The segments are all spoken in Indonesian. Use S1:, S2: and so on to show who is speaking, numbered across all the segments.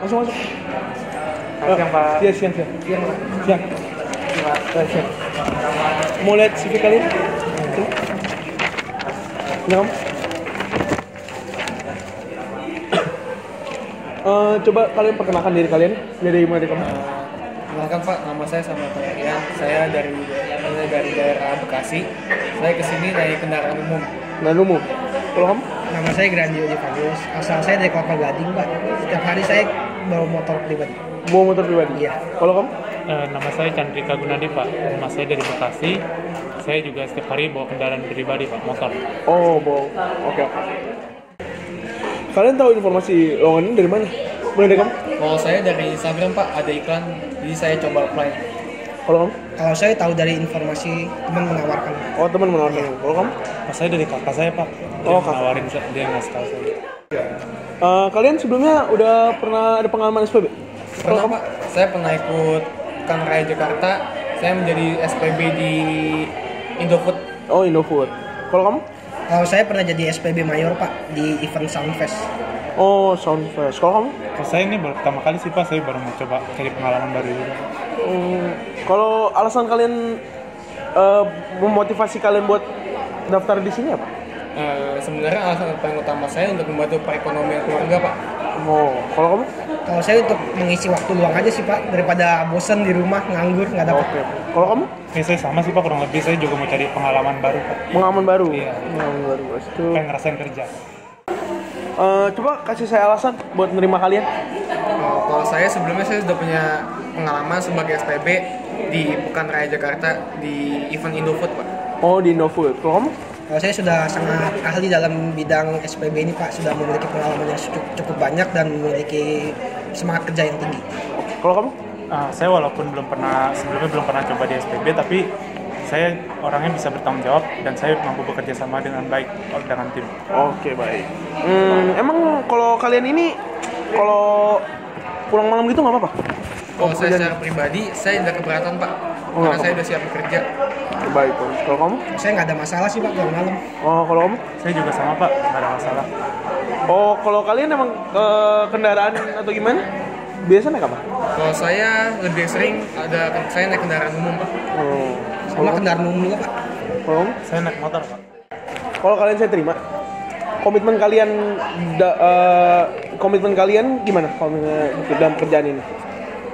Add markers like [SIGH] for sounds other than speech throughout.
S1: Langsung masuk.
S2: Siang, Pak.
S1: Iya, siang, siang. Siang, Pak. Siang. Siang. Mau lihat CV kalian? Ini kamu. [COUGHS] Eh, coba kalian perkenalkan diri kalian dari mana kamu?
S2: Kenalkan Pak, nama saya sama Rian. Saya dari saya dari daerah Bekasi. Saya ke sini naik kendaraan umum.
S1: Dan umum. Kalau kamu?
S3: Nama saya Grandio Divanius. Asal saya dari Kelapa Gading, Pak. Setiap hari saya bawa motor pribadi.
S1: Bawa motor pribadi?
S3: Iya.
S1: Kalau kamu?
S4: Eh, nama saya Chandrika Gunadi Pak, nama saya dari Bekasi. Saya juga setiap hari bawa kendaraan pribadi Pak, motor.
S1: Oh, bawa. Oke, oke. Kalian tahu informasi lowongan ini dari mana? Mulai dari kamu?
S2: Kalau saya dari Instagram Pak, ada iklan, jadi saya coba apply.
S1: Kalau kamu?
S3: Kalau saya tahu dari informasi teman menawarkan.
S1: Oh, teman menawarkan. Kalau kamu?
S4: Pas saya dari kakak saya Pak, dia
S1: Oh, kakak.
S4: nawarin dia ngasih tahu saya.
S1: Eh, kalian sebelumnya udah pernah ada pengalaman SPB?
S2: Pernah Pak, saya pernah ikut Kang Raya Jakarta. Saya menjadi SPB di Indofood.
S1: Oh, Indofood. Kalau kamu?
S3: Kalau saya pernah jadi SPB mayor, Pak, di event Soundfest.
S1: Oh, Soundfest. Kalau kamu?
S4: Kalau saya ini baru pertama kali sih Pak, saya baru mau coba cari pengalaman baru juga.
S1: Hmm, kalau alasan kalian eh, memotivasi kalian buat daftar di sini apa?
S2: Eh, sebenarnya alasan paling utama saya untuk membantu perekonomian keluarga Pak.
S1: Oh, kalau kamu?
S3: Kalau saya untuk mengisi waktu luang aja sih, Pak, daripada bosan di rumah nganggur nggak dapat.
S1: Oke. Kalau kamu?
S4: Ya saya sama sih Pak, kurang lebih saya juga mau cari pengalaman baru Pak.
S1: Pengalaman baru.
S4: Iya.
S1: Pengalaman baru. Itu.
S4: Pengen ngerasain kerja.
S1: Eh, coba kasih saya alasan buat nerima kalian.
S2: Oh, kalau saya sebelumnya saya sudah punya pengalaman sebagai SPB di Pekan Raya Jakarta di event Indofood Pak.
S1: Oh, di Indofood. Kalau kamu?
S3: Kalau saya sudah sangat ahli dalam bidang SPB ini, Pak, sudah memiliki pengalaman yang cukup, cukup banyak dan memiliki semangat kerja yang tinggi.
S1: Kalau kamu?
S4: Ah, saya walaupun belum pernah sebelumnya belum pernah coba di SPB tapi saya orangnya bisa bertanggung jawab dan saya mampu bekerja sama dengan baik dengan tim.
S1: Oke, baik. Hmm, emang kalau kalian ini kalau pulang malam gitu nggak apa-apa?
S2: Kalau saya secara pribadi, saya tidak keberatan Pak.
S1: Oh,
S2: karena saya sudah siap bekerja.
S1: Baik, Bang. kalau kamu?
S3: Saya nggak ada masalah sih, Pak, kalau malam.
S1: Oh, kalau kamu?
S4: Saya juga sama Pak, nggak ada masalah.
S1: Oh, kalau kalian emang eh, kendaraan atau gimana? Biasa naik apa?
S2: Kalau saya lebih sering ada saya naik kendaraan umum Pak.
S1: Oh,
S3: Sama kendaraan umum juga, Pak.
S1: kalau?
S4: Saya naik motor Pak.
S1: Kalau kalian saya terima. Komitmen kalian da- eh, komitmen kalian gimana kalau misalnya dalam pekerjaan ini?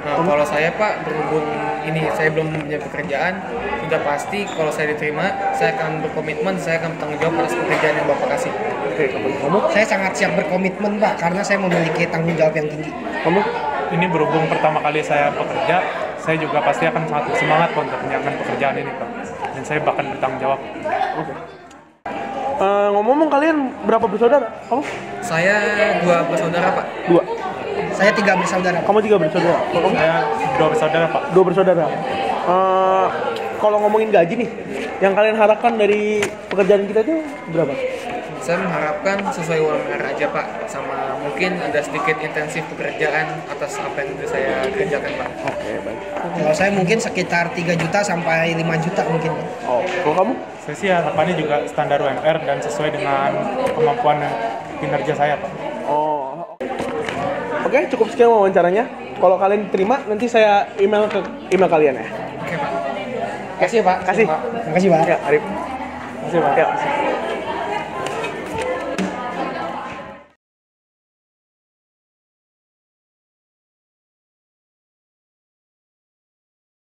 S2: Nah, kalau saya Pak berhubung ini saya belum punya pekerjaan, sudah pasti kalau saya diterima, saya akan berkomitmen, saya akan bertanggung jawab atas pekerjaan yang Bapak kasih.
S1: Oke, kamu? Kamu?
S3: Saya sangat siap berkomitmen, Pak, karena saya memiliki tanggung jawab yang tinggi.
S1: Kamu?
S4: Ini berhubung pertama kali saya bekerja, saya juga pasti akan sangat bersemangat Pak, untuk menjalankan pekerjaan ini Pak. Dan saya bahkan bertanggung jawab.
S1: Oke. Eh, ngomong-ngomong kalian berapa bersaudara? Kamu?
S2: Saya dua bersaudara Pak.
S1: Dua.
S3: Saya tiga bersaudara.
S1: Kamu tiga bersaudara. Kalau kamu?
S4: Saya dua bersaudara Pak.
S1: Dua bersaudara. Eh, kalau ngomongin gaji nih, yang kalian harapkan dari pekerjaan kita itu berapa?
S2: Saya mengharapkan sesuai UMR aja Pak, sama mungkin ada sedikit intensif pekerjaan atas apa yang sudah saya kerjakan Pak.
S1: Oke, baik.
S3: Kalau saya mungkin sekitar 3 juta sampai 5 juta mungkin, Pak.
S1: Oh, kalau kamu?
S4: Saya sih harapannya juga standar UMR dan sesuai dengan kemampuan kinerja saya Pak.
S1: Oh. Oke, cukup sekian wawancaranya. Kalau kalian terima, nanti saya email ke email kalian ya.
S2: Oke Pak. Kasih Pak.
S1: Kasih.
S2: Pak.
S3: Terima kasih, Pak.
S1: Ya, Arif.
S4: Terima kasih Pak.
S1: Ya.